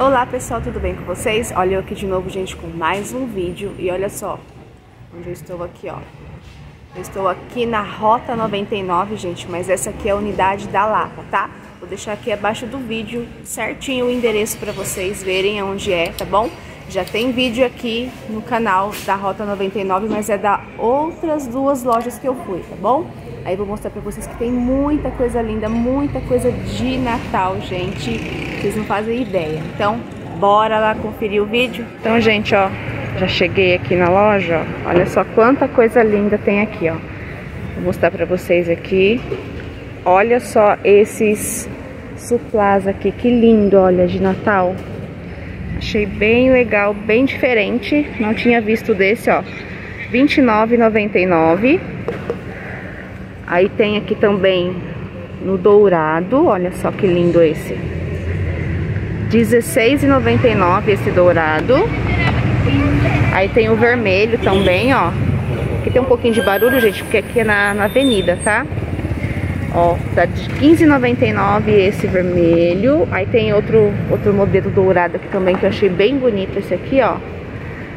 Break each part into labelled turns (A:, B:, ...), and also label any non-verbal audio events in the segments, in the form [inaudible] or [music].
A: Olá pessoal, tudo bem com vocês? Olha eu aqui de novo, gente, com mais um vídeo E olha só, onde eu estou aqui, ó Eu estou aqui na Rota 99, gente Mas essa aqui é a unidade da Lapa, tá? Vou deixar aqui abaixo do vídeo certinho o endereço para vocês verem onde é, tá bom? Já tem vídeo aqui no canal da Rota 99, mas é da outras duas lojas que eu fui, tá bom? Aí vou mostrar pra vocês que tem muita coisa linda, muita coisa de Natal, gente. Vocês não fazem ideia. Então, bora lá conferir o vídeo. Então, gente, ó, já cheguei aqui na loja, ó. Olha só quanta coisa linda tem aqui, ó. Vou mostrar pra vocês aqui. Olha só esses suplás aqui, que lindo, olha, de Natal. Achei bem legal, bem diferente. Não tinha visto desse, ó. R$29,99. Aí tem aqui também no dourado, olha só que lindo esse. R$16,99 esse dourado. Aí tem o vermelho também, ó. Aqui tem um pouquinho de barulho, gente, porque aqui é na, na avenida, tá? Ó, tá de R$15,99 esse vermelho. Aí tem outro, outro modelo dourado aqui também que eu achei bem bonito esse aqui, ó.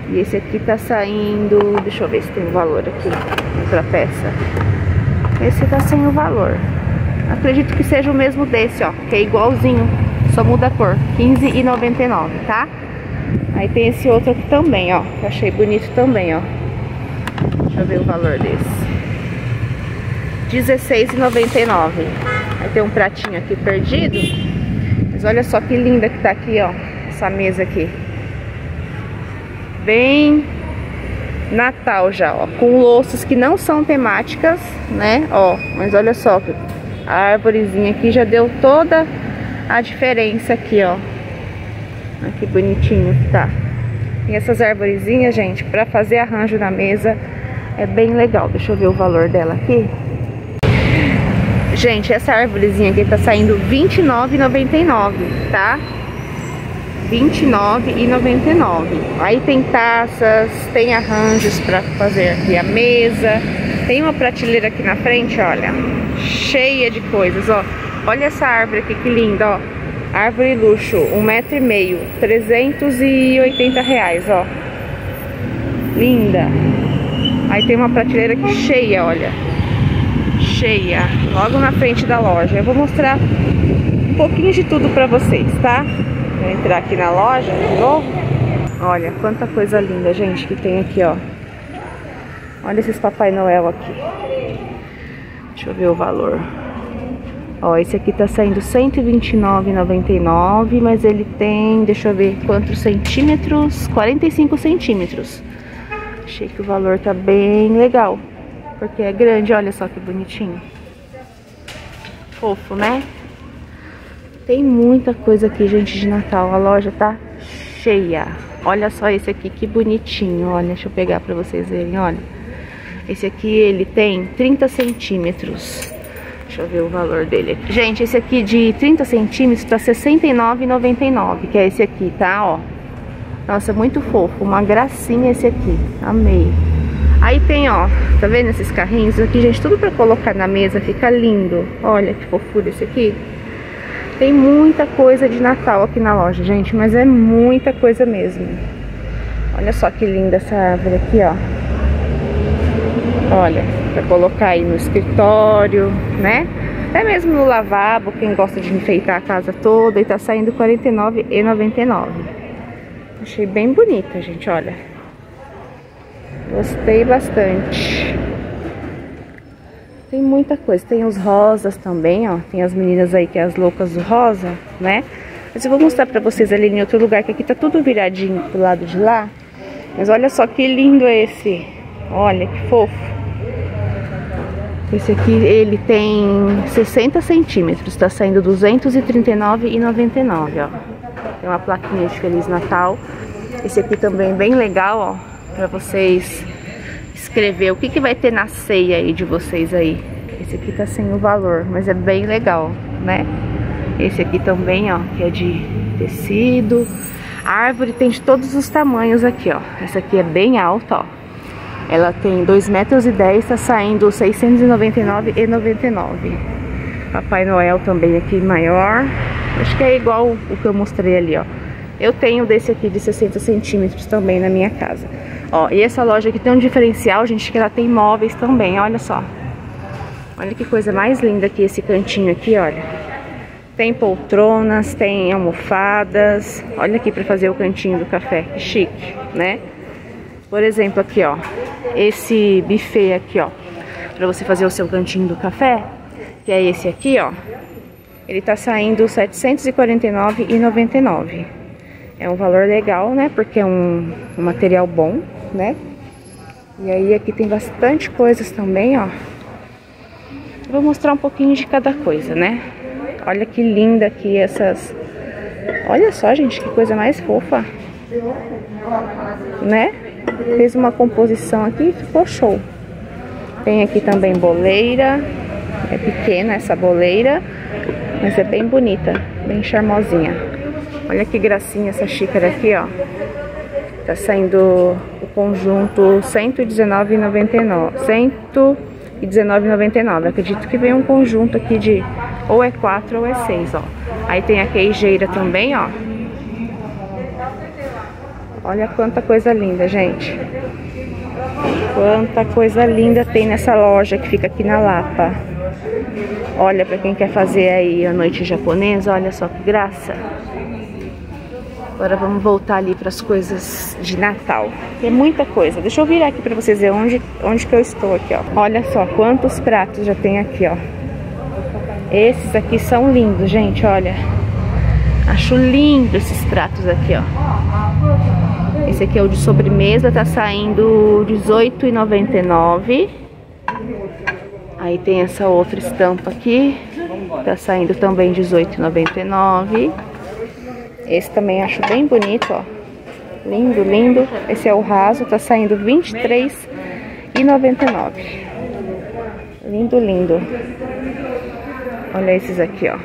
A: E esse aqui tá saindo... Deixa eu ver se tem o valor aqui, outra peça. Esse tá sem o valor. Acredito que seja o mesmo desse, ó. Que é igualzinho. Só muda a cor. R$15,99, tá? Aí tem esse outro aqui também, ó. Que eu achei bonito também, ó. Deixa eu ver o valor desse. R$16,99. Aí tem um pratinho aqui perdido. Mas olha só que linda que tá aqui, ó. Essa mesa aqui. Bem Natal já, ó, com louças que não são temáticas, né, ó, mas olha só, a árvorezinha aqui já deu toda a diferença aqui, ó, olha que bonitinho que tá. E essas arvorezinhas, gente, pra fazer arranjo na mesa é bem legal, deixa eu ver o valor dela aqui. Gente, essa árvorezinha aqui tá saindo R$29,99, tá? R$29,99. Aí tem taças, tem arranjos para fazer aqui a mesa. Tem uma prateleira aqui na frente, olha, cheia de coisas, ó. Olha essa árvore aqui, que linda, ó. Árvore luxo, um metro e meio, 380 reais, ó. Linda. Aí tem uma prateleira aqui cheia, olha. Cheia, logo na frente da loja. Eu vou mostrar um pouquinho de tudo pra vocês, tá? Vou entrar aqui na loja de novo. Olha quanta coisa linda, gente, que tem aqui, ó. Olha esses Papai Noel aqui. Deixa eu ver o valor. Ó, esse aqui tá saindo R$129,99, mas ele tem, deixa eu ver quantos centímetros, 45 centímetros. Achei que o valor tá bem legal, porque é grande, olha só que bonitinho. Fofo, né? Tem muita coisa aqui, gente, de Natal. A loja tá cheia. Olha só esse aqui, que bonitinho. Olha, deixa eu pegar pra vocês verem, olha. Esse aqui, ele tem 30 centímetros. Deixa eu ver o valor dele aqui. Gente, esse aqui de 30 centímetros tá R$69,99, que é esse aqui, tá? Ó. Nossa, muito fofo. Uma gracinha esse aqui. Amei. Aí tem, ó, tá vendo esses carrinhos aqui, gente? Tudo pra colocar na mesa, fica lindo. Olha que fofura esse aqui. Tem muita coisa de Natal aqui na loja, gente, mas é muita coisa mesmo. Olha só que linda essa árvore aqui, ó. Olha, pra colocar aí no escritório, né? Até mesmo no lavabo, quem gosta de enfeitar a casa toda. E tá saindo R$ 49,99. Achei bem bonita, gente, olha. Gostei bastante. Tem muita coisa, tem os rosas também, ó. Tem as meninas aí que é as loucas do rosa, né? Mas eu vou mostrar pra vocês ali em outro lugar, que aqui tá tudo viradinho pro lado de lá. Mas olha só que lindo esse. Olha que fofo. Esse aqui, ele tem 60 centímetros, tá saindo R$ 239,99, ó. Tem uma plaquinha de Feliz Natal. Esse aqui também é bem legal, ó, pra vocês escrever o que, que vai ter na ceia aí de vocês aí. Esse aqui tá sem o valor, mas é bem legal, né? Esse aqui também, ó, que é de tecido. A árvore tem de todos os tamanhos aqui, ó. Essa aqui é bem alta, ó. Ela tem 2 metros e 10, tá saindo R$ 699,99. Papai Noel também aqui maior. Acho que é igual o que eu mostrei ali, ó. Eu tenho desse aqui de 60 centímetros também na minha casa. Ó, e essa loja aqui tem um diferencial, gente, que ela tem móveis também, olha só. Olha que coisa mais linda aqui esse cantinho aqui, olha. Tem poltronas, tem almofadas. Olha aqui para fazer o cantinho do café, que chique, né? Por exemplo, aqui, ó, esse buffet aqui, ó, para você fazer o seu cantinho do café, que é esse aqui, ó. Ele tá saindo R$ 749,99. É um valor legal, né? Porque é um, um material bom, né? E aí aqui tem bastante coisas também, ó. vou mostrar um pouquinho de cada coisa, né? Olha que linda aqui essas... Olha só, gente, que coisa mais fofa. Né? Fez uma composição aqui e ficou show. Tem aqui também boleira. É pequena essa boleira, mas é bem bonita, bem charmosinha. Olha que gracinha essa xícara aqui, ó. Tá saindo o conjunto R$ 119,99. 119,99. Acredito que vem um conjunto aqui de ou é 4 ou é 6, ó. Aí tem a queijeira também, ó. Olha quanta coisa linda, gente. Quanta coisa linda tem nessa loja que fica aqui na Lapa. Olha, para quem quer fazer aí a noite japonesa, olha só que graça. Agora vamos voltar ali para as coisas de Natal. Tem muita coisa. Deixa eu virar aqui para vocês verem onde, onde que eu estou aqui, ó. Olha só quantos pratos já tem aqui, ó. Esses aqui são lindos, gente, olha. Acho lindo esses pratos aqui, ó. Esse aqui é o de sobremesa, tá saindo R$18,99. Aí tem essa outra estampa aqui, tá saindo também R$18,99. Esse também acho bem bonito, ó. Lindo, lindo. Esse é o raso, tá saindo R$23,99. Lindo, lindo. Olha esses aqui, ó.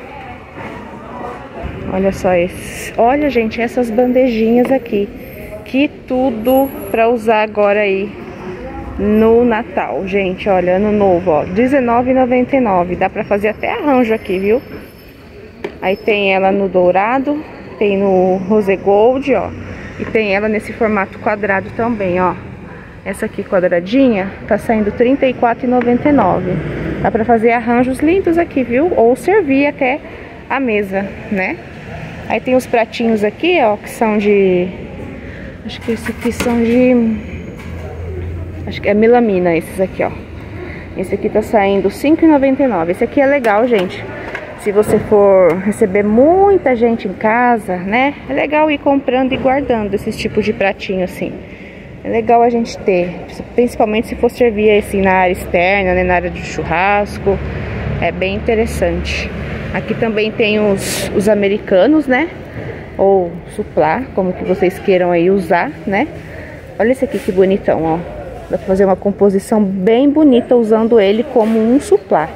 A: Olha só esses. Olha, gente, essas bandejinhas aqui. Que tudo pra usar agora aí no Natal, gente. Olha, ano novo, ó. R$19,99. Dá pra fazer até arranjo aqui, viu? Aí tem ela no dourado, tem no rose gold, ó. E tem ela nesse formato quadrado também, ó. Essa aqui quadradinha tá saindo R$34,99. Dá pra fazer arranjos lindos aqui, viu? Ou servir até a mesa, né? Aí tem os pratinhos aqui, ó, que são de... Acho que esses aqui são de... Acho que é melamina esses aqui, ó. Esse aqui tá saindo R$5,99. Esse aqui é legal, gente. Se você for receber muita gente em casa, né? É legal ir comprando e guardando esses tipos de pratinho assim. É legal a gente ter, principalmente se for servir assim na área externa, né, na área de churrasco. É bem interessante. Aqui também tem os, os americanos, né? Ou suplá, como que vocês queiram aí usar, né? Olha esse aqui que bonitão, ó. Dá pra fazer uma composição bem bonita usando ele como um suplá.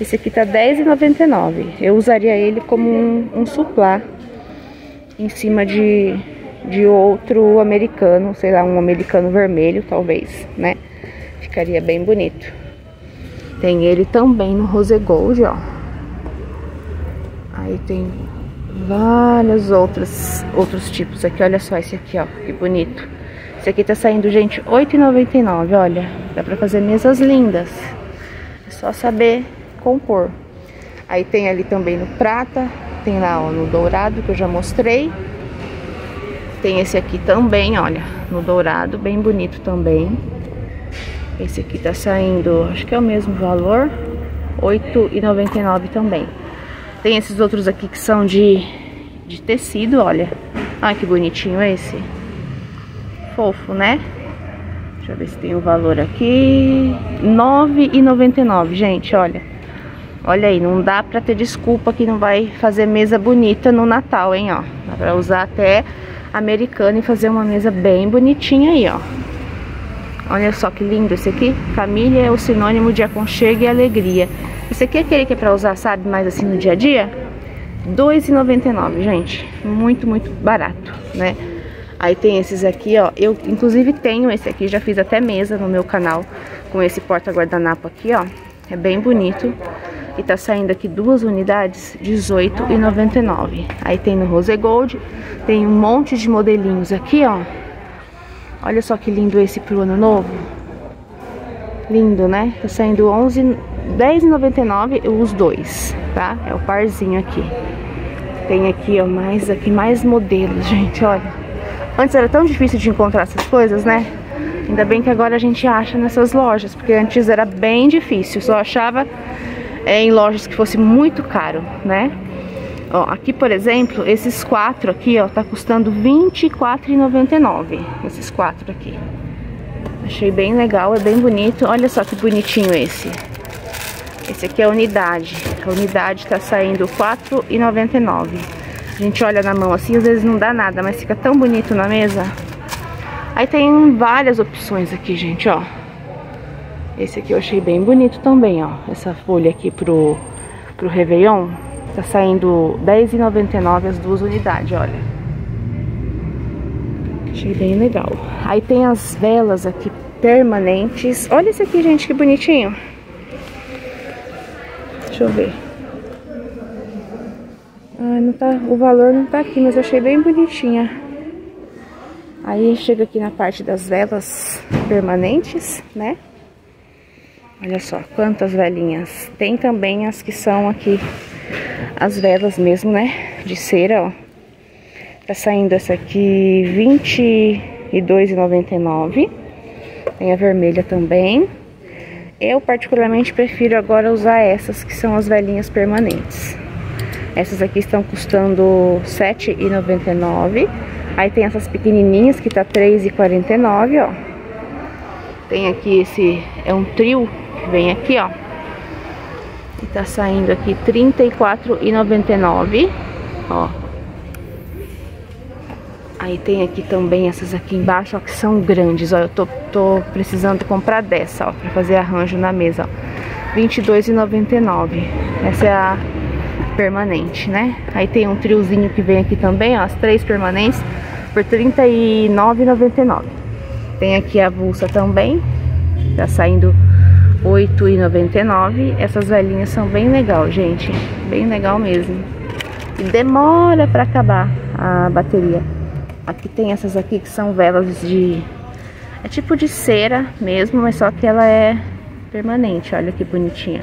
A: Esse aqui tá R$10,99. Eu usaria ele como um, um suplá em cima de, de outro americano, sei lá, um americano vermelho, talvez, né? Ficaria bem bonito. Tem ele também no rose gold, ó. Aí tem vários outros, outros tipos aqui. Olha só esse aqui, ó. Que bonito. Esse aqui tá saindo, gente, R$8,99, olha. Dá pra fazer mesas lindas. É só saber compor. Aí tem ali também no prata. Tem lá, ó, no dourado, que eu já mostrei. Tem esse aqui também, olha. No dourado, bem bonito também. Esse aqui tá saindo, acho que é o mesmo valor. R$8,99 também. Tem esses outros aqui que são de, de tecido, olha. Ai, que bonitinho esse. Fofo, né? Deixa eu ver se tem o valor aqui. R$ 9,99, gente, olha. Olha aí, não dá pra ter desculpa que não vai fazer mesa bonita no Natal, hein, ó. Dá pra usar até americano e fazer uma mesa bem bonitinha aí, ó. Olha só que lindo esse aqui. Família é o sinônimo de aconchego e alegria. Esse aqui é aquele que é pra usar, sabe, mais assim no dia a dia? R$2,99, gente. Muito, muito barato, né? Aí tem esses aqui, ó. Eu, inclusive, tenho esse aqui. Já fiz até mesa no meu canal com esse porta-guardanapo aqui, ó. É bem bonito. E tá saindo aqui duas unidades, R$18,99. Aí tem no Rose Gold, tem um monte de modelinhos aqui, ó. Olha só que lindo esse pro ano novo. Lindo, né? Tá saindo 11, R$10,99 os dois, tá? É o parzinho aqui. Tem aqui, ó, mais aqui mais modelos, [laughs] gente, olha. Antes era tão difícil de encontrar essas coisas, né? Ainda bem que agora a gente acha nessas lojas, porque antes era bem difícil, só achava é, em lojas que fosse muito caro, né? Ó, aqui, por exemplo, esses quatro aqui, ó, tá custando R$24,99. Esses quatro aqui. Achei bem legal, é bem bonito. Olha só que bonitinho esse. Esse aqui é a unidade. A unidade tá saindo R$4,99. A gente olha na mão assim, às vezes não dá nada, mas fica tão bonito na mesa. Aí tem várias opções aqui, gente, ó. Esse aqui eu achei bem bonito também, ó. Essa folha aqui pro, pro Réveillon. Tá saindo R$10,99 as duas unidades, olha. Achei bem legal. Aí tem as velas aqui permanentes. Olha esse aqui, gente, que bonitinho. Deixa eu ver. Ah, não tá, o valor não tá aqui, mas eu achei bem bonitinha. Aí chega aqui na parte das velas permanentes, né? Olha só, quantas velinhas. Tem também as que são aqui, as velas mesmo, né? De cera, ó. Tá saindo essa aqui R$22,99. Tem a vermelha também. Eu particularmente prefiro agora usar essas, que são as velinhas permanentes. Essas aqui estão custando R$7,99. Aí tem essas pequenininhas que tá R$3,49, ó. Tem aqui esse, é um trio que vem aqui, ó. E tá saindo aqui R$34,99, ó. Aí tem aqui também essas aqui embaixo, ó, que são grandes, ó. Eu tô, tô precisando comprar dessa, ó, pra fazer arranjo na mesa, ó. R$22,99. Essa é a permanente, né? Aí tem um triozinho que vem aqui também, ó, as três permanentes por R$39,99. Tem aqui a bolsa também, tá saindo R$8,99. Essas velhinhas são bem legal, gente, bem legal mesmo. E demora para acabar a bateria. Aqui tem essas aqui que são velas de... É tipo de cera mesmo, mas só que ela é permanente, olha que bonitinha.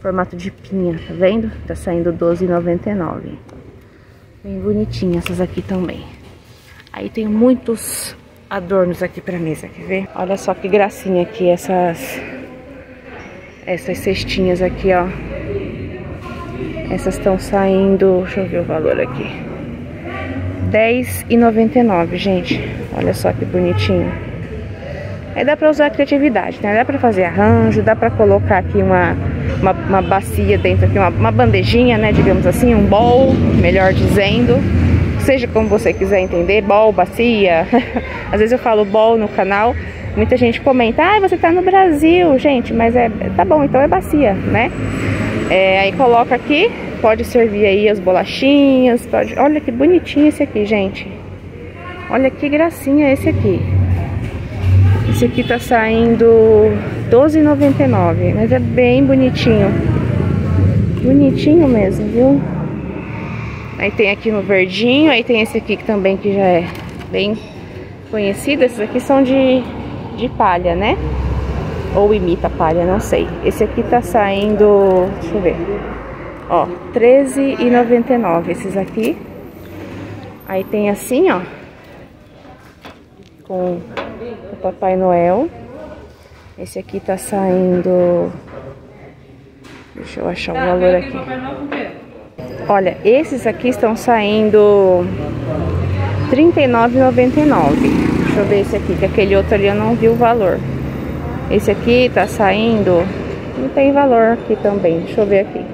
A: Formato de pinha, tá vendo? Tá saindo R$12,99. Bem bonitinha essas aqui também. Aí tem muitos adornos aqui pra mesa, quer ver? Olha só que gracinha aqui essas... Essas cestinhas aqui, ó. Essas estão saindo... Deixa eu ver o valor aqui. R$10,99, gente. Olha só que bonitinho. Aí dá pra usar a criatividade, né? Dá pra fazer arranjo, dá pra colocar aqui uma, uma, uma bacia dentro aqui, uma, uma bandejinha, né? Digamos assim, um bowl, melhor dizendo. Seja como você quiser entender, bowl, bacia. [laughs] Às vezes eu falo bowl no canal, muita gente comenta, ah, você tá no Brasil, gente, mas é, tá bom, então é bacia, né? É, aí coloca aqui, pode servir aí as bolachinhas, pode... Olha que bonitinho esse aqui, gente. Olha que gracinha esse aqui. Esse aqui tá saindo R$12,99, mas é bem bonitinho. Bonitinho mesmo, viu? Aí tem aqui no verdinho, aí tem esse aqui que também que já é bem conhecido. Esses aqui são de, de palha, né? Ou imita palha, não sei. Esse aqui tá saindo, deixa eu ver. Ó, R$13,99 esses aqui. Aí tem assim, ó. Com o Papai Noel. Esse aqui tá saindo... Deixa eu achar o valor aqui. Olha, esses aqui estão saindo R$39,99. Deixa eu ver esse aqui, que aquele outro ali eu não vi o valor. Esse aqui tá saindo... Não tem valor aqui também. Deixa eu ver aqui.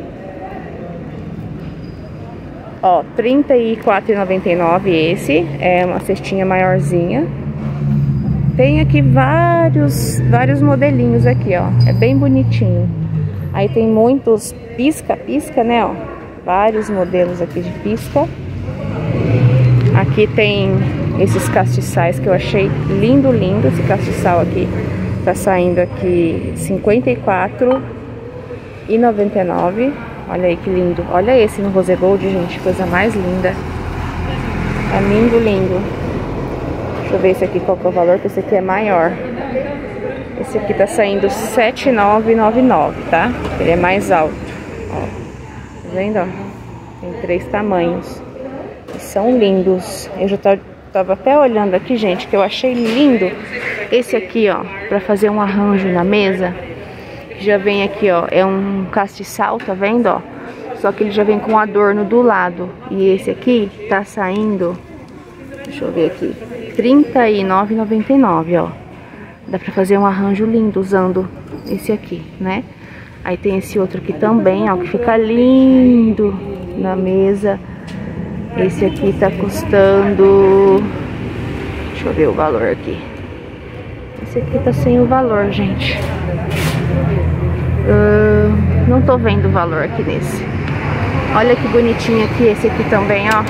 A: Ó, R$34,99 esse. É uma cestinha maiorzinha. Tem aqui vários, vários modelinhos aqui, ó. É bem bonitinho. Aí tem muitos pisca-pisca, né, ó. Vários modelos aqui de pisca. Aqui tem esses castiçais que eu achei lindo, lindo. Esse castiçal aqui tá saindo aqui 54 14,99. Olha aí que lindo. Olha esse no Rose Gold, gente. Coisa mais linda. É lindo, lindo. Deixa eu ver esse aqui qual que é o valor, que esse aqui é maior. Esse aqui tá saindo 7,999, tá? Ele é mais alto. Vendo, ó? Tem três tamanhos. E são lindos. Eu já tava até olhando aqui, gente, que eu achei lindo. Esse aqui, ó, pra fazer um arranjo na mesa. Já vem aqui, ó, é um castiçal, tá vendo, ó? Só que ele já vem com adorno do lado. E esse aqui tá saindo, deixa eu ver aqui, R$39,99, ó. Dá pra fazer um arranjo lindo usando esse aqui, né? Aí tem esse outro aqui também, ó, que fica lindo na mesa. Esse aqui tá custando... Deixa eu ver o valor aqui. Esse aqui tá sem o valor, gente. Uh, não tô vendo o valor aqui nesse. Olha que bonitinho aqui esse aqui também, ó.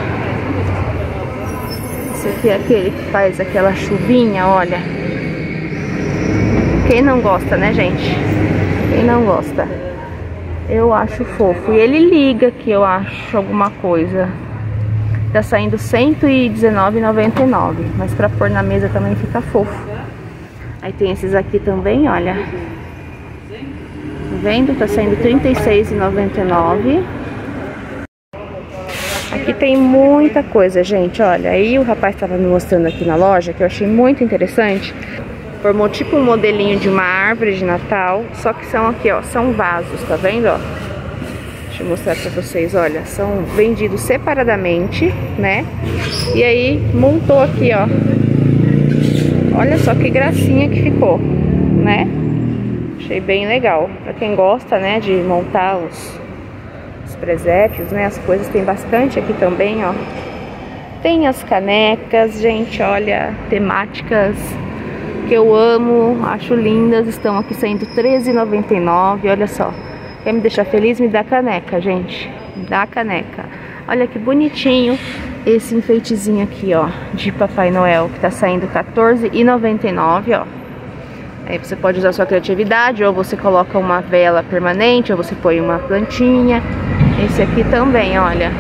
A: Esse aqui é aquele que faz aquela chuvinha, olha. Quem não gosta, né, gente? Quem não gosta? Eu acho fofo. E ele liga aqui, eu acho, alguma coisa. Tá saindo R$119,99. Mas pra pôr na mesa também fica fofo. Aí tem esses aqui também, olha. Tá vendo? Tá saindo R$36,99. Aqui tem muita coisa, gente, olha. Aí o rapaz tava me mostrando aqui na loja, que eu achei muito interessante. Formou tipo um modelinho de uma árvore de Natal, só que são aqui, ó, são vasos, tá vendo, ó? Deixa eu mostrar pra vocês, olha, são vendidos separadamente, né? E aí montou aqui, ó. Olha só que gracinha que ficou, né? Achei bem legal. Pra quem gosta, né, de montar os, os presépios, né, as coisas, tem bastante aqui também, ó. Tem as canecas, gente, olha, temáticas que eu amo, acho lindas, estão aqui saindo R$13,99, olha só. Quer me deixar feliz? Me dá caneca, gente. Me dá caneca. Olha que bonitinho esse enfeitezinho aqui, ó, de Papai Noel, que tá saindo R$14,99, ó. Aí você pode usar sua criatividade, ou você coloca uma vela permanente, ou você põe uma plantinha. Esse aqui também, olha.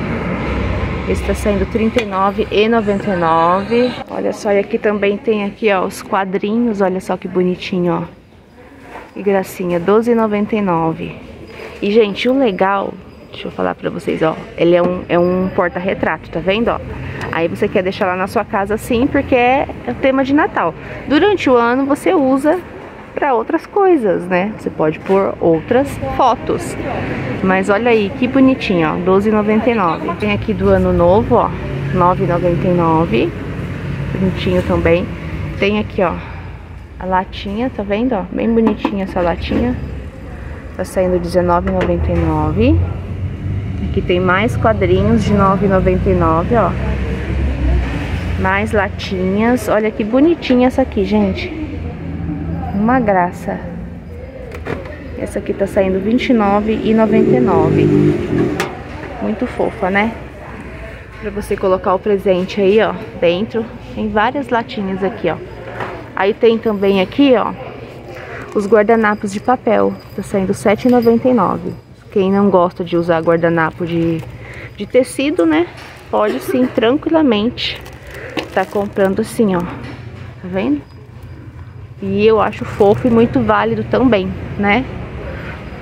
A: Esse tá saindo R$39,99. Olha só, e aqui também tem aqui, ó, os quadrinhos, olha só que bonitinho, ó. Que gracinha, R$12,99. E, gente, o legal, deixa eu falar pra vocês, ó, ele é um, é um porta-retrato, tá vendo, ó? Aí você quer deixar lá na sua casa assim, porque é o tema de Natal. Durante o ano você usa para outras coisas, né? Você pode pôr outras fotos. Mas olha aí, que bonitinho, ó, 12,99. Tem aqui do ano novo, ó, 9,99. Bonitinho também. Tem aqui, ó, a latinha, tá vendo, ó? Bem bonitinha essa latinha. Tá saindo R$19,99. Aqui tem mais quadrinhos de R$9,99, ó. Mais latinhas. Olha que bonitinha essa aqui, gente. Uma graça. Essa aqui tá saindo R$29,99. Muito fofa, né? Pra você colocar o presente aí, ó, dentro. Tem várias latinhas aqui, ó. Aí tem também aqui, ó, os guardanapos de papel. Tá saindo R$7,99. Quem não gosta de usar guardanapo de, de tecido, né? Pode sim, tranquilamente. Tá comprando assim, ó. Tá vendo? E eu acho fofo e muito válido também, né?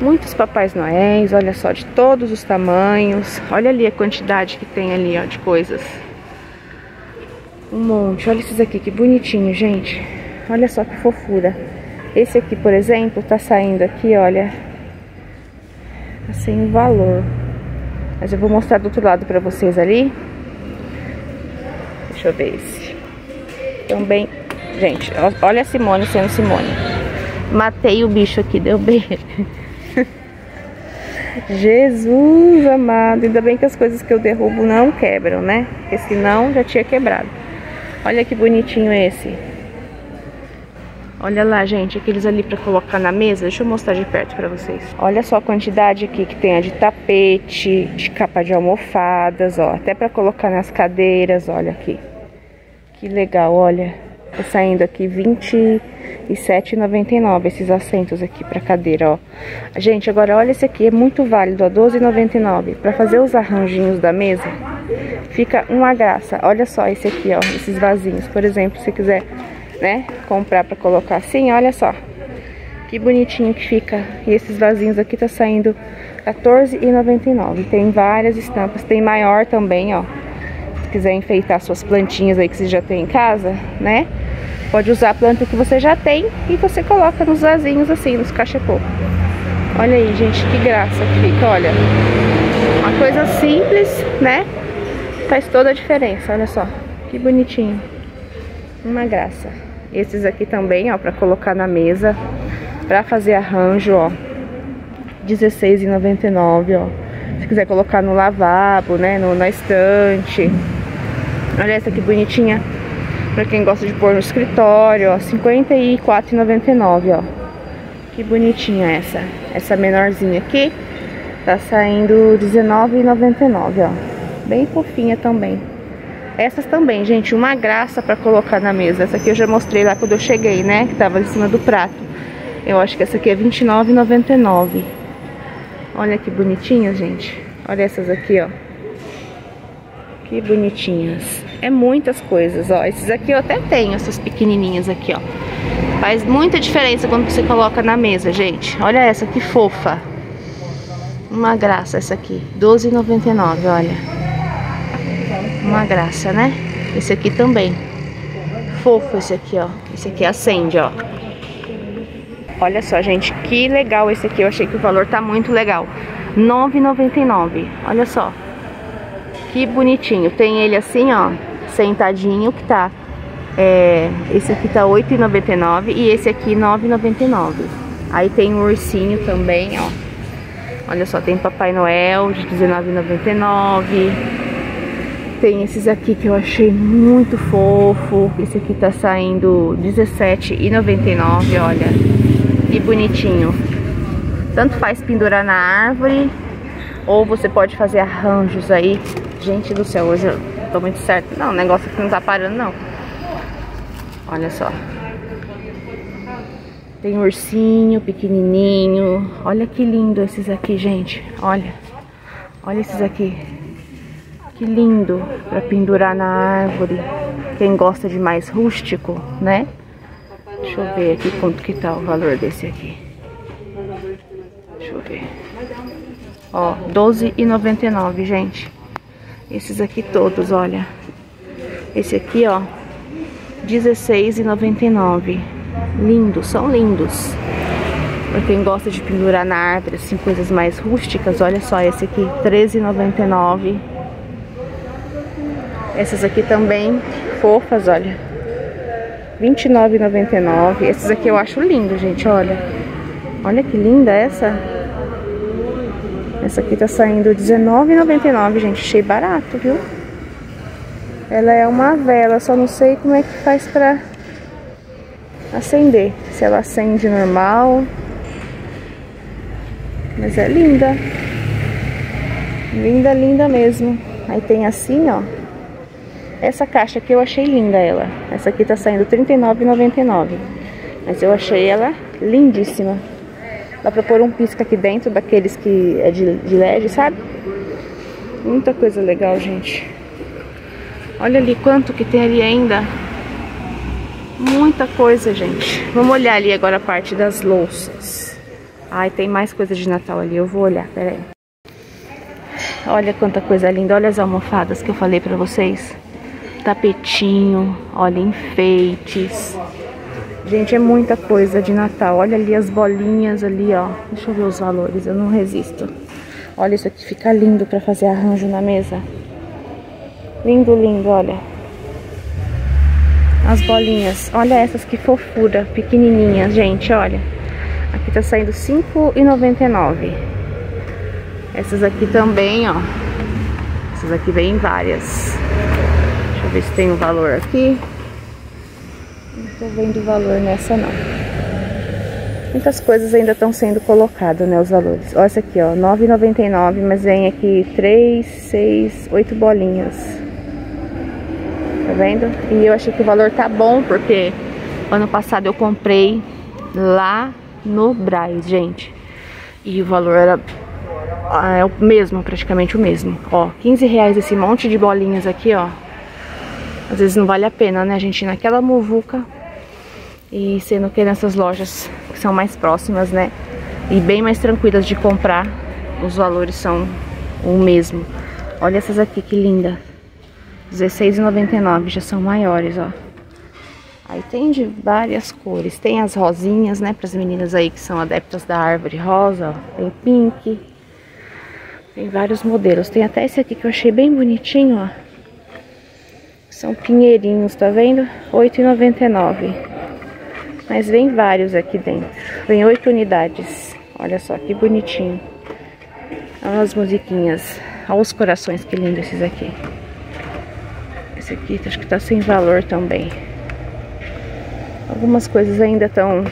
A: Muitos papais noéis, olha só, de todos os tamanhos. Olha ali a quantidade que tem ali, ó, de coisas. Um monte. Olha esses aqui, que bonitinho, gente. Olha só que fofura. Esse aqui, por exemplo, tá saindo aqui, olha. Tá sem valor. Mas eu vou mostrar do outro lado pra vocês ali. Deixa eu ver esse. Também. Gente, olha a Simone sendo Simone. Matei o bicho aqui, deu bem. [laughs] Jesus amado. Ainda bem que as coisas que eu derrubo não quebram, né? Porque senão já tinha quebrado. Olha que bonitinho esse. Olha lá, gente, aqueles ali para colocar na mesa. Deixa eu mostrar de perto para vocês. Olha só a quantidade aqui que tem de tapete, de capa de almofadas, ó. Até para colocar nas cadeiras, olha aqui. Que legal, olha. Tá saindo aqui 27,99 esses assentos aqui pra cadeira, ó. Gente, agora olha esse aqui, é muito válido, ó, 12,99. Pra fazer os arranjinhos da mesa, fica uma graça. Olha só esse aqui, ó, esses vasinhos. Por exemplo, se quiser, né, comprar pra colocar assim, olha só. Que bonitinho que fica. E esses vasinhos aqui tá saindo R$14,99. Tem várias estampas, tem maior também, ó quiser enfeitar suas plantinhas aí que você já tem em casa, né? Pode usar a planta que você já tem e você coloca nos vasinhos assim, nos cachepô. Olha aí, gente, que graça que fica, olha. Uma coisa simples, né? Faz toda a diferença, olha só. Que bonitinho. Uma graça. Esses aqui também, ó, pra colocar na mesa. Pra fazer arranjo, ó. R$16,99, ó. Se quiser colocar no lavabo, né, no, na estante. Olha essa que bonitinha. Pra quem gosta de pôr no escritório, ó. R$54,99, ó. Que bonitinha essa. Essa menorzinha aqui. Tá saindo R$19,99, ó. Bem fofinha também. Essas também, gente, uma graça pra colocar na mesa. Essa aqui eu já mostrei lá quando eu cheguei, né? Que tava em cima do prato. Eu acho que essa aqui é R$29,99. Olha que bonitinha, gente. Olha essas aqui, ó. Que bonitinhas. É muitas coisas, ó. Esses aqui eu até tenho, essas pequenininhas aqui, ó. Faz muita diferença quando você coloca na mesa, gente. Olha essa, que fofa. Uma graça essa aqui. R$12,99, olha. Uma graça, né? Esse aqui também. Fofo esse aqui, ó. Esse aqui acende, ó. Olha só, gente, que legal esse aqui. Eu achei que o valor tá muito legal. R$9,99. Olha só. Que bonitinho. Tem ele assim, ó, sentadinho, que tá... É, esse aqui tá R$8,99 e esse aqui R$9,99. Aí tem um ursinho também, ó. Olha só, tem Papai Noel de R$19,99. Tem esses aqui que eu achei muito fofo. Esse aqui tá saindo R$17,99, olha. Que bonitinho. Tanto faz pendurar na árvore, ou você pode fazer arranjos aí Gente do céu, hoje eu tô muito certo. Não, o negócio aqui não tá parando, não. Olha só. Tem ursinho pequenininho. Olha que lindo esses aqui, gente. Olha. Olha esses aqui. Que lindo pra pendurar na árvore. Quem gosta de mais rústico, né? Deixa eu ver aqui quanto que tá o valor desse aqui. Deixa eu ver. Ó, R$12,99, gente. Esses aqui todos, olha. Esse aqui, ó, R$16,99. Lindos, são lindos. Pra quem gosta de pendurar na árvore, assim, coisas mais rústicas, olha só, esse aqui, R$13,99. Essas aqui também, fofas, olha. R$29,99. Esses aqui eu acho lindo, gente, olha. Olha que linda essa. Essa aqui tá saindo R$19,99, gente. Achei barato, viu? Ela é uma vela, só não sei como é que faz pra acender. Se ela acende normal. Mas é linda. Linda, linda mesmo. Aí tem assim, ó. Essa caixa aqui eu achei linda ela. Essa aqui tá saindo R$39,99. Mas eu achei ela lindíssima. Dá pra pôr um pisca aqui dentro, daqueles que é de, de LED, sabe? Muita coisa legal, gente. Olha ali quanto que tem ali ainda. Muita coisa, gente. Vamos olhar ali agora a parte das louças. Ai, tem mais coisa de Natal ali. Eu vou olhar, peraí. Olha quanta coisa linda. Olha as almofadas que eu falei pra vocês. Tapetinho, olha, enfeites. Gente, é muita coisa de Natal. Olha ali as bolinhas ali, ó. Deixa eu ver os valores, eu não resisto. Olha, isso aqui fica lindo pra fazer arranjo na mesa. Lindo, lindo, olha. As bolinhas. Olha essas que fofura, pequenininhas, gente, olha. Aqui tá saindo R$5,99. Essas aqui também, ó. Essas aqui vem várias. Deixa eu ver se tem o um valor aqui. Tô vendo valor nessa não. Muitas coisas ainda estão sendo colocadas, né, os valores. Olha essa aqui, ó, 9,99, mas vem aqui 3, 6, 8 bolinhas. Tá vendo? E eu achei que o valor tá bom, porque ano passado eu comprei lá no Braz, gente. E o valor era ah, é o mesmo, praticamente o mesmo. Ó, 15 reais esse monte de bolinhas aqui, ó. Às vezes não vale a pena, né, gente naquela muvuca e sendo que nessas lojas que são mais próximas, né, e bem mais tranquilas de comprar, os valores são o mesmo. Olha essas aqui, que linda. R$16,99, já são maiores, ó. Aí tem de várias cores. Tem as rosinhas, né, para as meninas aí que são adeptas da árvore rosa, ó. Tem pink. Tem vários modelos. Tem até esse aqui que eu achei bem bonitinho, ó. São pinheirinhos, tá vendo? R$8,99. Mas vem vários aqui dentro. Vem oito unidades. Olha só que bonitinho. Olha as musiquinhas. Olha os corações, que lindo esses aqui. Esse aqui acho que tá sem valor também. Algumas coisas ainda estão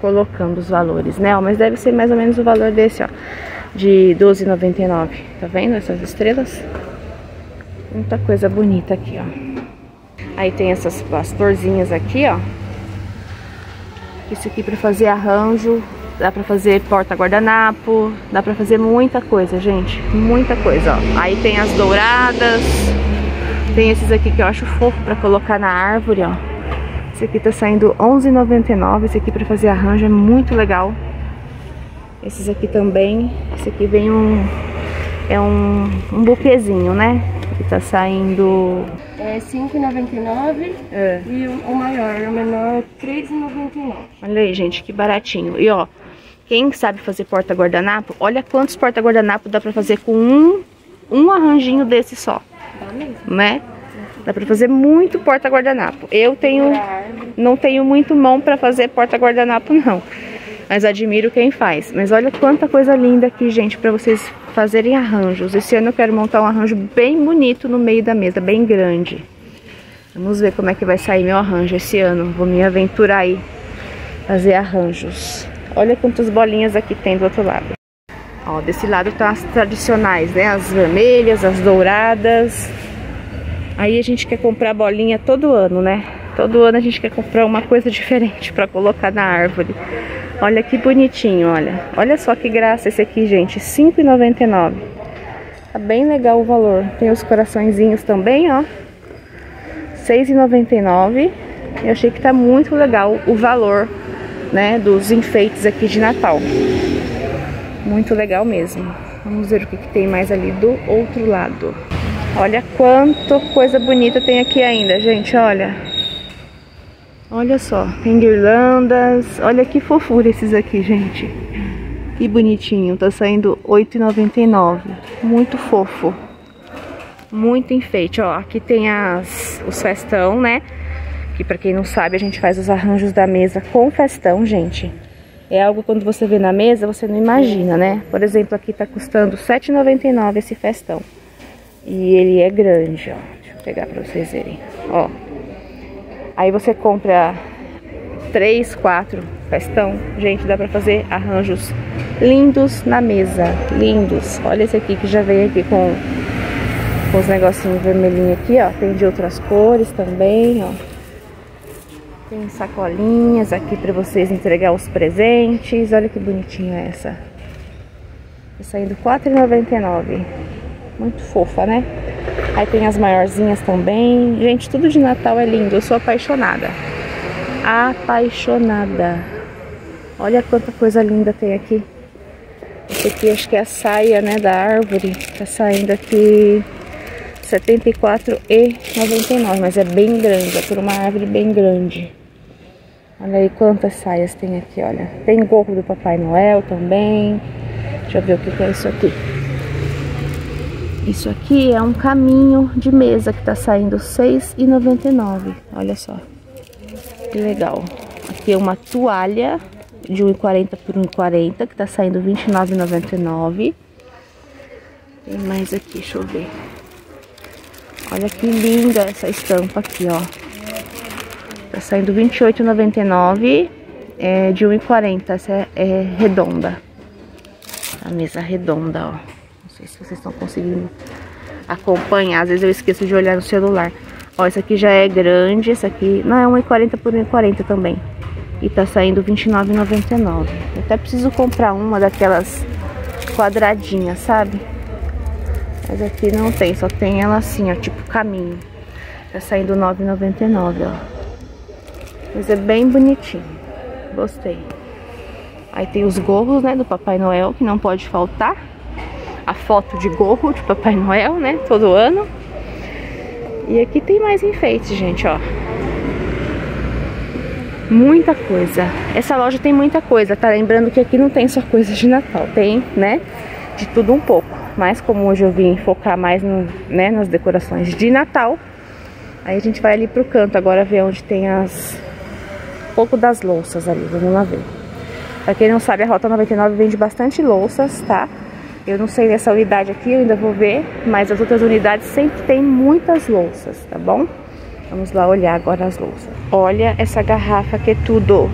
A: colocando os valores, né? Mas deve ser mais ou menos o valor desse, ó. De R$12,99. Tá vendo essas estrelas? Muita coisa bonita aqui, ó. Aí tem essas pastorzinhas aqui, ó. Isso aqui pra fazer arranjo. Dá pra fazer porta guardanapo. Dá pra fazer muita coisa, gente. Muita coisa, ó. Aí tem as douradas. Tem esses aqui que eu acho fofo pra colocar na árvore, ó. Esse aqui tá saindo R$11,99. Esse aqui pra fazer arranjo é muito legal. Esses aqui também. Esse aqui vem um... É um, um buquezinho, né? Que tá saindo...
B: É R$5,99
A: É.
B: e o maior, o menor, R$3,99.
A: Olha aí, gente, que baratinho. E ó, quem sabe fazer porta guardanapo, olha quantos porta guardanapo dá pra fazer com um, um arranjinho desse só,
B: Dá mesmo.
A: né? Dá pra fazer muito porta guardanapo. Eu tenho, não tenho muito mão pra fazer porta guardanapo não. Mas admiro quem faz. Mas olha quanta coisa linda aqui, gente, pra vocês fazerem arranjos. Esse ano eu quero montar um arranjo bem bonito no meio da mesa, bem grande. Vamos ver como é que vai sair meu arranjo esse ano. Vou me aventurar aí, fazer arranjos. Olha quantas bolinhas aqui tem do outro lado. Ó, desse lado tá as tradicionais, né? As vermelhas, as douradas. Aí a gente quer comprar bolinha todo ano, né? Todo ano a gente quer comprar uma coisa diferente pra colocar na árvore. Olha que bonitinho, olha. Olha só que graça esse aqui, gente. R$ 5,99. Tá bem legal o valor. Tem os coraçõezinhos também, ó. R$ 6,99. Eu achei que tá muito legal o valor, né, dos enfeites aqui de Natal. Muito legal mesmo. Vamos ver o que, que tem mais ali do outro lado. Olha quanto coisa bonita tem aqui ainda, gente, olha. Olha só, tem guirlandas. Olha que fofura esses aqui, gente. Que bonitinho, tá saindo R$ 8,99. Muito fofo. Muito enfeite, ó. Aqui tem as, os festão, né? Que pra quem não sabe, a gente faz os arranjos da mesa com festão, gente. É algo quando você vê na mesa, você não imagina, né? Por exemplo, aqui tá custando R$ 7,99 esse festão. E ele é grande, ó. Deixa eu pegar pra vocês verem. Ó. Aí você compra três, quatro festão. Gente, dá pra fazer arranjos lindos na mesa. Lindos. Olha esse aqui que já veio aqui com, com os negocinhos vermelhinhos aqui, ó. Tem de outras cores também, ó. Tem sacolinhas aqui pra vocês entregar os presentes. Olha que bonitinha essa. Tá saindo R$ 4,99. Muito fofa, né? Aí tem as maiorzinhas também. Gente, tudo de Natal é lindo. Eu sou apaixonada. Apaixonada. Olha quanta coisa linda tem aqui. Esse aqui acho que é a saia, né, da árvore. Tá saindo aqui R$ 74,99. Mas é bem grande, é por uma árvore bem grande. Olha aí quantas saias tem aqui, olha. Tem gorro do Papai Noel também. Deixa eu ver o que é isso aqui. Isso aqui é um caminho de mesa que tá saindo R$ 6,99. Olha só. Que legal. Aqui é uma toalha de 1,40 por 1,40 que tá saindo R$ 29,99. Tem mais aqui, deixa eu ver. Olha que linda essa estampa aqui, ó. Tá saindo R$ 28,99. É de 1,40. Essa é, é redonda. A mesa redonda, ó. Sei se vocês estão conseguindo acompanhar. Às vezes eu esqueço de olhar no celular. Ó, essa aqui já é grande, essa aqui... Não, é 1,40 por 1,40 também. E tá saindo R$29,99. Eu até preciso comprar uma daquelas quadradinhas, sabe? Mas aqui não tem, só tem ela assim, ó, tipo caminho. Tá saindo R$9,99, ó. Mas é bem bonitinho. Gostei. Aí tem os gorros, né, do Papai Noel, que não pode faltar. A foto de gorro de Papai Noel, né, todo ano. E aqui tem mais enfeites, gente, ó. Muita coisa. Essa loja tem muita coisa, tá? Lembrando que aqui não tem só coisas de Natal, tem, né, de tudo um pouco. Mas como hoje eu vim focar mais no, né, nas decorações de Natal, aí a gente vai ali pro canto agora ver onde tem as... Um pouco das louças ali, vamos lá ver. Pra quem não sabe, a Rota 99 vende bastante louças, tá? Eu não sei nessa unidade aqui, eu ainda vou ver, mas as outras unidades sempre tem muitas louças, tá bom? Vamos lá olhar agora as louças. Olha essa garrafa que é tudo.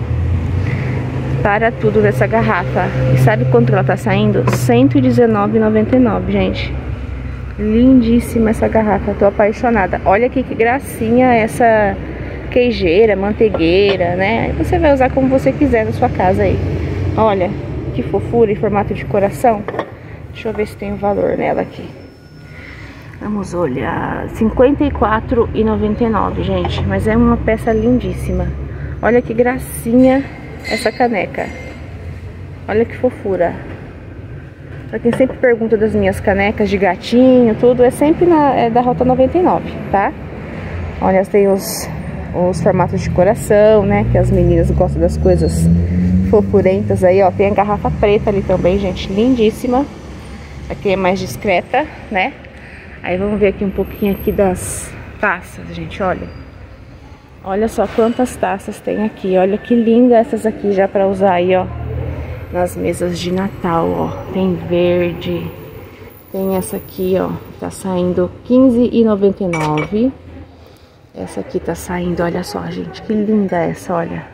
A: Para tudo nessa garrafa. E sabe quanto ela tá saindo? R$119,99, gente. Lindíssima essa garrafa, tô apaixonada. Olha aqui que gracinha essa queijeira, manteigueira, né? Você vai usar como você quiser na sua casa aí. Olha, que fofura em formato de coração. Deixa eu ver se tem o um valor nela aqui. Vamos olhar. R$ 54,99, gente. Mas é uma peça lindíssima. Olha que gracinha essa caneca. Olha que fofura. Pra quem sempre pergunta das minhas canecas de gatinho, tudo, é sempre na, é da Rota 99, tá? Olha, tem os, os formatos de coração, né? Que as meninas gostam das coisas fofurentas aí, ó. Tem a garrafa preta ali também, gente, lindíssima. Aqui é mais discreta, né? Aí vamos ver aqui um pouquinho aqui das taças, gente, olha. Olha só quantas taças tem aqui. Olha que linda essas aqui já pra usar aí, ó. Nas mesas de Natal, ó. Tem verde. Tem essa aqui, ó. Tá saindo R$15,99. Essa aqui tá saindo, olha só, gente. Que linda essa, olha.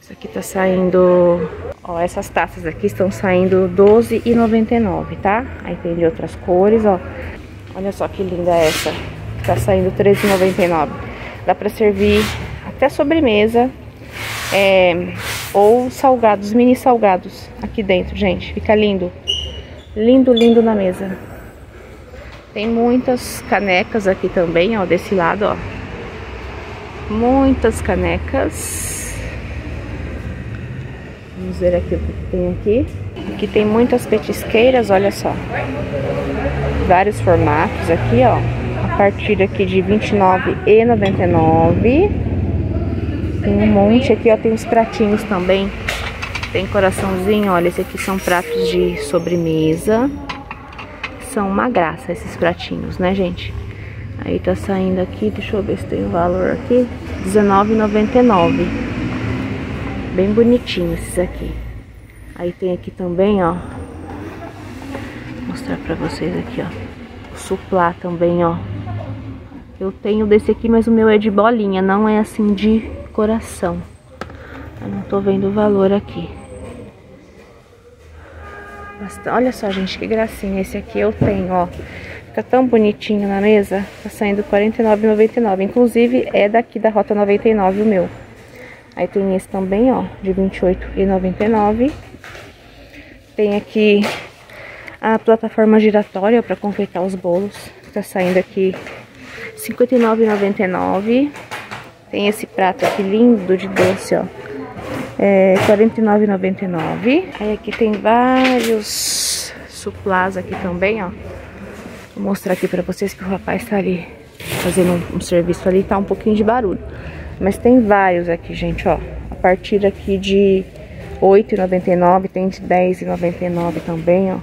A: Essa aqui tá saindo... Ó, essas taças aqui estão saindo R$12,99, tá? Aí tem de outras cores, ó. Olha só que linda essa. Tá saindo R$13,99. Dá pra servir até sobremesa. É, ou salgados, mini salgados aqui dentro, gente. Fica lindo. Lindo, lindo na mesa. Tem muitas canecas aqui também, ó, desse lado, ó. Muitas canecas. Vamos ver aqui o que tem aqui. Aqui tem muitas petisqueiras, olha só. Vários formatos aqui, ó. A partir aqui de R$29,99. Tem um monte aqui, ó. Tem os pratinhos também. Tem coraçãozinho, olha. Esse aqui são pratos de sobremesa. São uma graça esses pratinhos, né, gente? Aí tá saindo aqui, deixa eu ver se tem o valor aqui. R$19,99. Bem bonitinho esses aqui. Aí tem aqui também, ó. Vou mostrar pra vocês aqui, ó. Suplá também, ó. Eu tenho desse aqui, mas o meu é de bolinha, não é assim de coração. Eu não tô vendo o valor aqui. Olha só, gente, que gracinha. Esse aqui eu tenho, ó. Fica tão bonitinho na mesa. Tá saindo R$49,99. Inclusive, é daqui da Rota 99 o meu. Aí tem esse também, ó, de R$28,99. Tem aqui a plataforma giratória para confeitar os bolos. Tá saindo aqui R$59,99. Tem esse prato aqui lindo de doce, ó. É R$49,99. Aí aqui tem vários suplás aqui também, ó. Vou mostrar aqui pra vocês que o rapaz tá ali fazendo um, um serviço ali. Tá um pouquinho de barulho. Mas tem vários aqui, gente, ó. A partir aqui de R$8,99, tem de R$10,99 também, ó.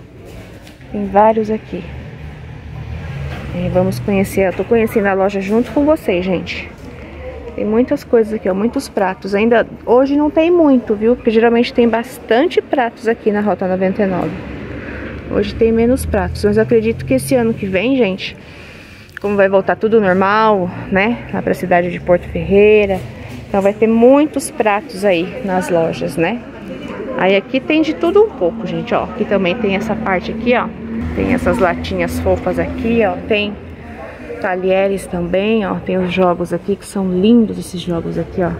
A: Tem vários aqui. E vamos conhecer, eu tô conhecendo a loja junto com vocês, gente. Tem muitas coisas aqui, ó, muitos pratos. Ainda hoje não tem muito, viu? Porque geralmente tem bastante pratos aqui na Rota 99. Hoje tem menos pratos, mas acredito que esse ano que vem, gente, como vai voltar tudo normal, né? Lá pra cidade de Porto Ferreira. Então vai ter muitos pratos aí nas lojas, né? Aí aqui tem de tudo um pouco, gente, ó. Aqui também tem essa parte aqui, ó. Tem essas latinhas fofas aqui, ó. Tem talheres também, ó. Tem os jogos aqui que são lindos esses jogos aqui, ó.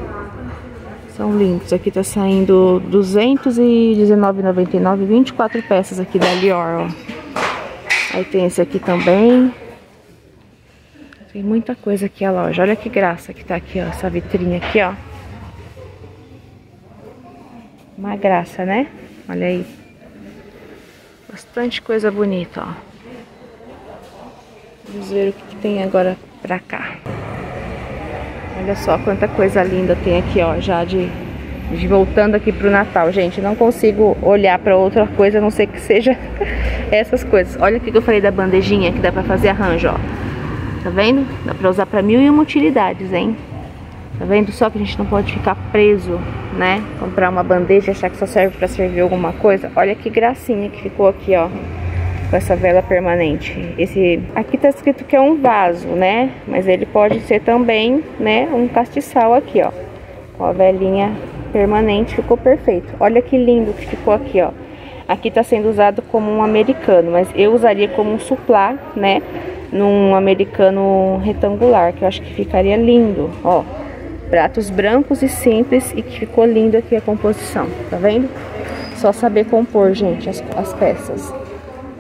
A: São lindos. Aqui tá saindo R$ 219,99, 24 peças aqui da Lior, ó. Aí tem esse aqui também. Tem muita coisa aqui a loja. Olha que graça que tá aqui, ó. Essa vitrine aqui, ó. Uma graça, né? Olha aí. Bastante coisa bonita, ó. Vamos ver o que, tem agora pra cá. Olha só quanta coisa linda tem aqui, ó. Já de, de voltando aqui pro Natal. Gente, não consigo olhar pra outra coisa, a não ser que seja [laughs] essas coisas. Olha o que eu falei da bandejinha que dá pra fazer arranjo, ó. Tá vendo? Dá pra usar pra mil e uma utilidades, hein? Tá vendo? Só que a gente não pode ficar preso, né? Comprar uma bandeja e achar que só serve pra servir alguma coisa. Olha que gracinha que ficou aqui, ó. Com essa vela permanente. Esse aqui tá escrito que é um vaso, né? Mas ele pode ser também, né? Um castiçal aqui, ó. Com a velinha permanente, ficou perfeito. Olha que lindo que ficou aqui, ó. Aqui tá sendo usado como um americano, mas eu usaria como um suplá, né? Num americano retangular, que eu acho que ficaria lindo, ó. Pratos brancos e simples e que ficou lindo aqui a composição, tá vendo? Só saber compor, gente, as, as peças.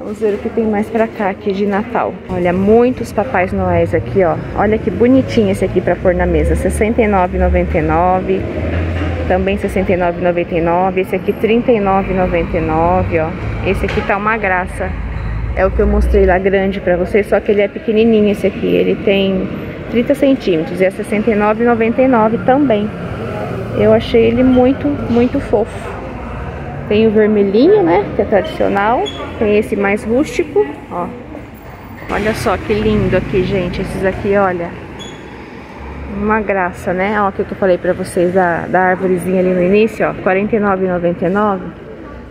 A: Vamos ver o que tem mais pra cá aqui de Natal. Olha, muitos Papais Noéis aqui, ó. Olha que bonitinho esse aqui pra pôr na mesa. R$ 69,99. Também R$ 69,99. Esse aqui R$ 39,99, ó. Esse aqui tá uma graça. É o que eu mostrei lá grande pra vocês, só que ele é pequenininho esse aqui. Ele tem 30 centímetros e é R$ 69,99 também. Eu achei ele muito, muito fofo. Tem o vermelhinho, né, que é tradicional. Tem esse mais rústico, ó. Olha só que lindo aqui, gente. Esses aqui, olha. Uma graça, né? Ó, que eu falei pra vocês da, da árvorezinha ali no início, ó. R$ 49,99.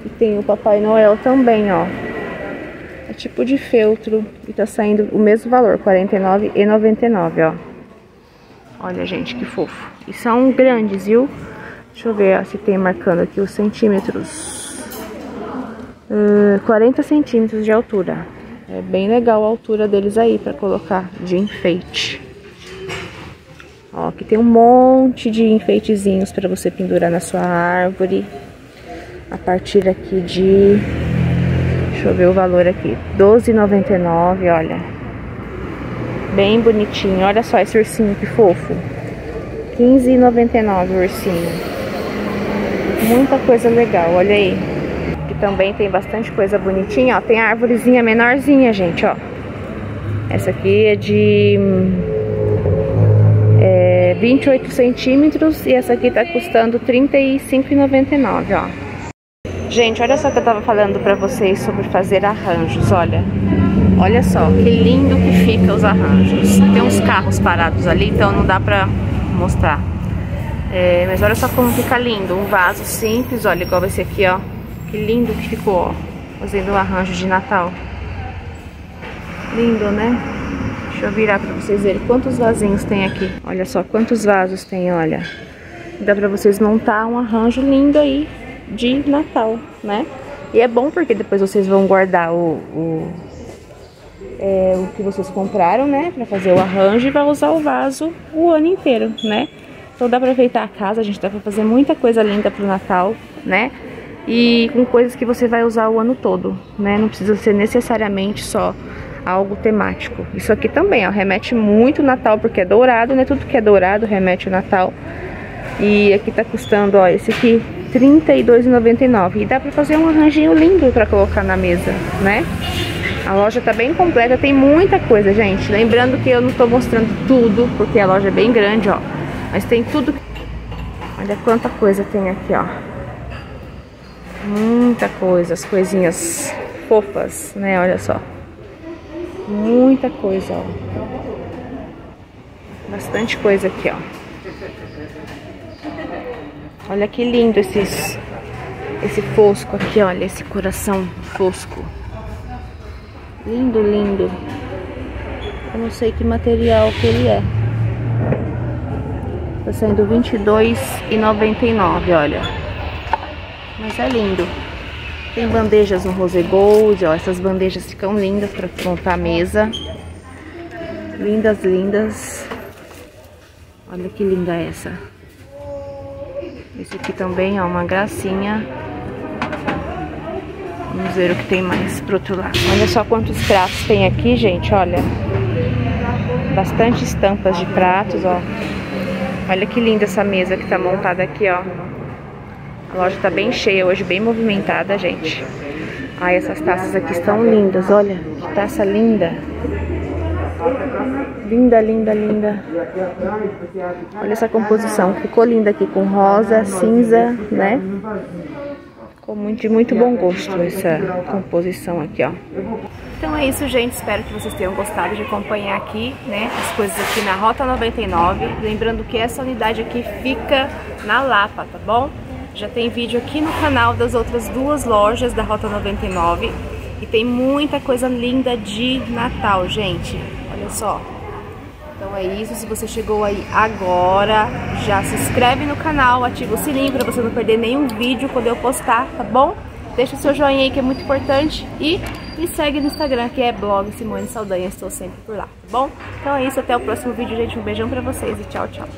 A: E tem o Papai Noel também, ó. É tipo de feltro e tá saindo o mesmo valor, R$ 49,99, ó. Olha, gente, que fofo. E são grandes, viu? Deixa eu ver ó, se tem marcando aqui os centímetros. Uh, 40 centímetros de altura. É bem legal a altura deles aí para colocar de enfeite. Ó, aqui tem um monte de enfeitezinhos para você pendurar na sua árvore. A partir aqui de Deixa eu ver o valor aqui. R$12,99, olha. Bem bonitinho. Olha só esse ursinho, que fofo. R$15,99 o ursinho. Muita coisa legal, olha aí. Aqui também tem bastante coisa bonitinha, ó. Tem a árvorezinha menorzinha, gente, ó. Essa aqui é de... É, 28 centímetros e essa aqui tá custando R$35,99, ó. Gente, olha só que eu tava falando pra vocês sobre fazer arranjos, olha. Olha só, que lindo que fica os arranjos. Tem uns carros parados ali, então não dá pra mostrar. É, mas olha só como fica lindo. Um vaso simples, olha, igual esse aqui, ó. Que lindo que ficou, ó. Fazendo um arranjo de Natal. Lindo, né? Deixa eu virar pra vocês verem quantos vasinhos tem aqui. Olha só quantos vasos tem, olha. Dá pra vocês montar um arranjo lindo aí de Natal, né? E é bom porque depois vocês vão guardar o, o, é, o que vocês compraram, né? Pra fazer o arranjo e vai usar o vaso o ano inteiro, né? Então dá pra aproveitar a casa, a gente dá pra fazer muita coisa linda pro Natal, né? E com coisas que você vai usar o ano todo, né? Não precisa ser necessariamente só algo temático. Isso aqui também, ó, remete muito Natal, porque é dourado, né? Tudo que é dourado remete o Natal. E aqui tá custando, ó, esse aqui R$ 32,99. E dá pra fazer um arranjinho lindo pra colocar na mesa, né? A loja tá bem completa, tem muita coisa, gente. Lembrando que eu não tô mostrando tudo, porque a loja é bem grande, ó. Mas tem tudo. Olha quanta coisa tem aqui, ó. Muita coisa, as coisinhas fofas, né? Olha só. Muita coisa, ó. Bastante coisa aqui, ó. Olha que lindo esses, esse fosco aqui, olha, esse coração fosco. Lindo, lindo. Eu não sei que material que ele é. Tá saindo R$22,99, olha. Mas é lindo. Tem bandejas no Rose Gold, ó. Essas bandejas ficam lindas para montar a mesa. Lindas, lindas. Olha que linda essa. Esse aqui também, ó, uma gracinha. Vamos ver o que tem mais pro outro lado. Olha só quantos pratos tem aqui, gente, olha. Bastante estampas de pratos, ó. Olha que linda essa mesa que tá montada aqui, ó. A loja tá bem cheia hoje, bem movimentada, gente. Ai, essas taças aqui estão lindas, olha. Que taça linda. Linda, linda, linda. Olha essa composição. Ficou linda aqui com rosa, cinza, né? Ficou muito, de muito bom gosto essa composição aqui, ó. Então é isso, gente. Espero que vocês tenham gostado de acompanhar aqui, né? As coisas aqui na Rota 99. Lembrando que essa unidade aqui fica na Lapa, tá bom? Já tem vídeo aqui no canal das outras duas lojas da Rota 99. E tem muita coisa linda de Natal, gente. Olha só. Então é isso, se você chegou aí agora, já se inscreve no canal, ativa o sininho para você não perder nenhum vídeo quando eu postar, tá bom? Deixa seu joinha aí que é muito importante e me segue no Instagram que é blog Simone Saldanha, estou sempre por lá, tá bom? Então é isso, até o próximo vídeo, gente, um beijão pra vocês e tchau, tchau.